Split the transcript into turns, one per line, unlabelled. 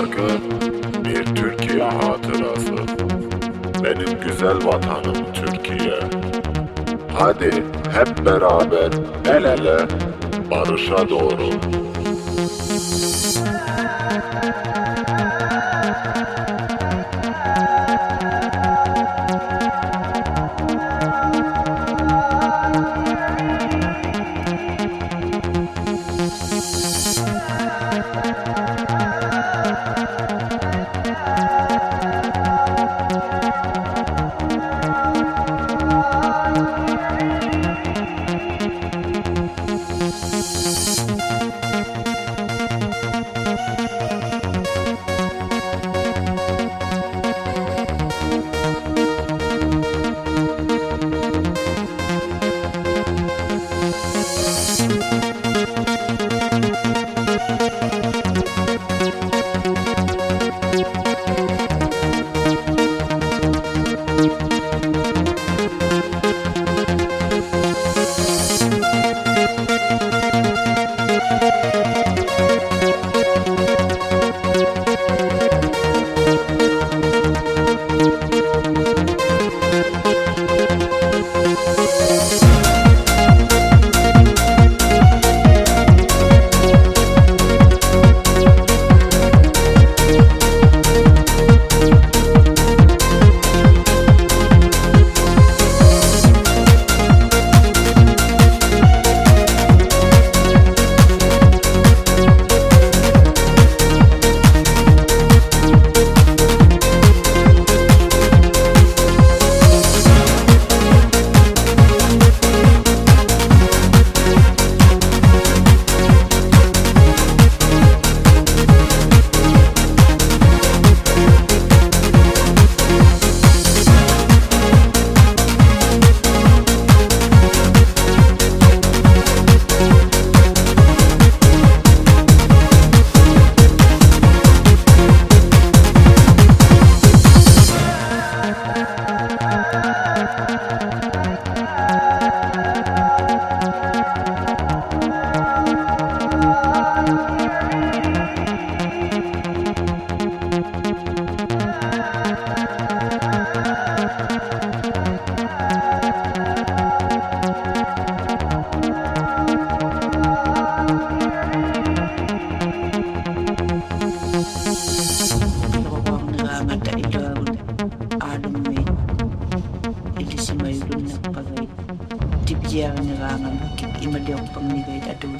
Sargı bir Türkiye hatırası. Benim güzel vatanım Türkiye. Hadi hep beraber el ele barışa doğru.
diya nga nga nga, kikimadyo pang nigay da dulo.